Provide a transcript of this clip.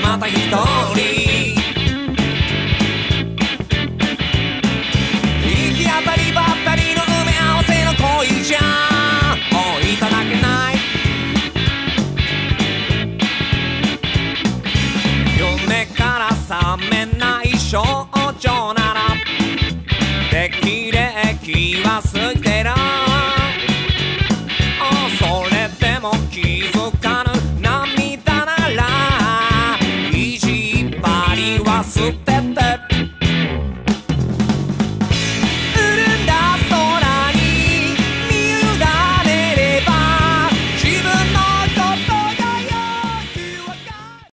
また一人行き当たりばったりの埋め合わせの恋じゃもういただけない夢から覚めない少女なら適齢期は過ぎてる football.